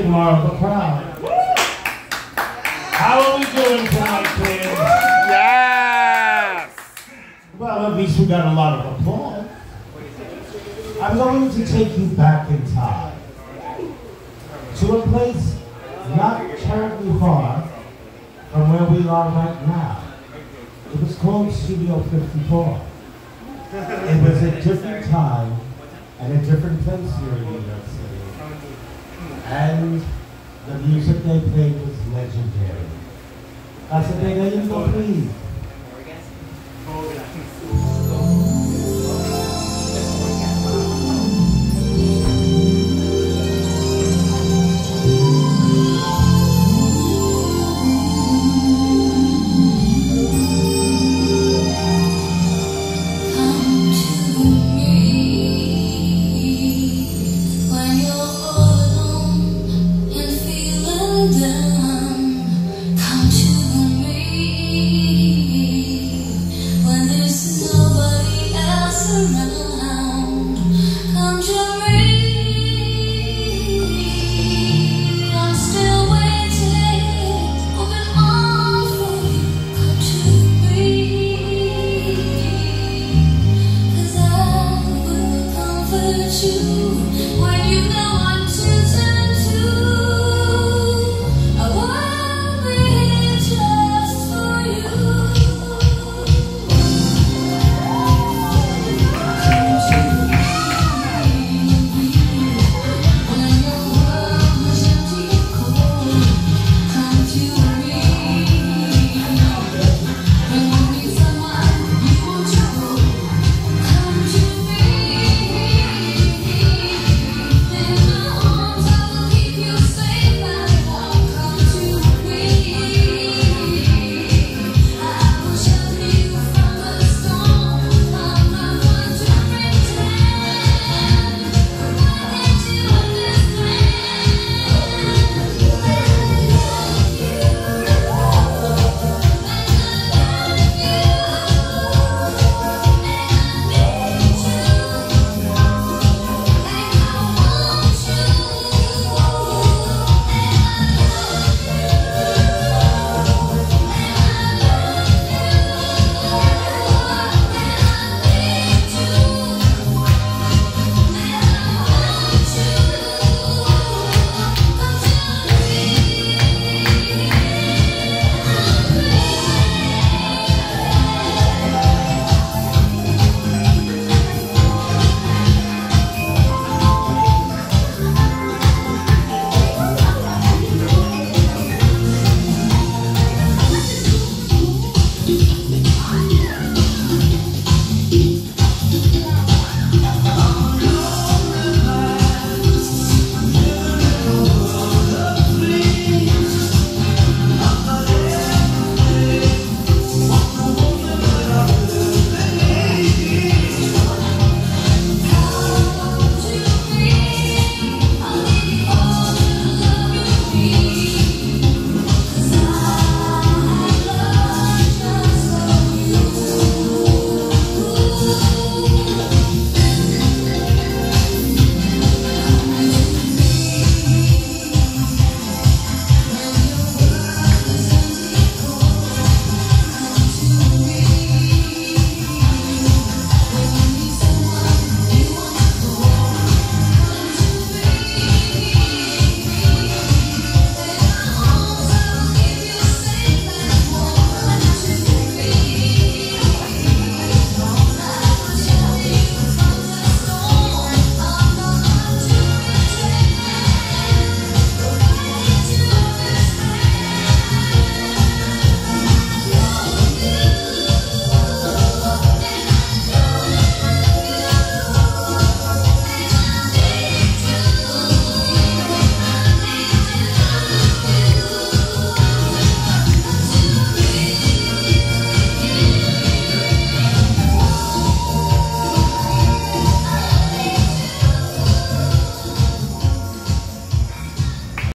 Tomorrow, the crowd. How are we doing tonight, kids? Yes! Well, at least we got a lot of applause. I'm going to take you back in time to a place not terribly far from where we are right now. It was called Studio 54. It was a different time and a different place here in New York City. And the music they played was legendary. I said, they you go, please. show